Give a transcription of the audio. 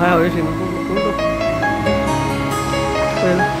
还好，就行了，工作工作，对了。